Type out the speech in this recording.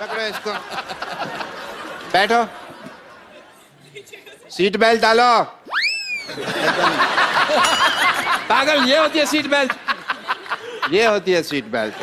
इसको। बैठो। Seat belt डालो। पागल ये होती है सीट बेल्ट। ये होती है सीट बेल्ट।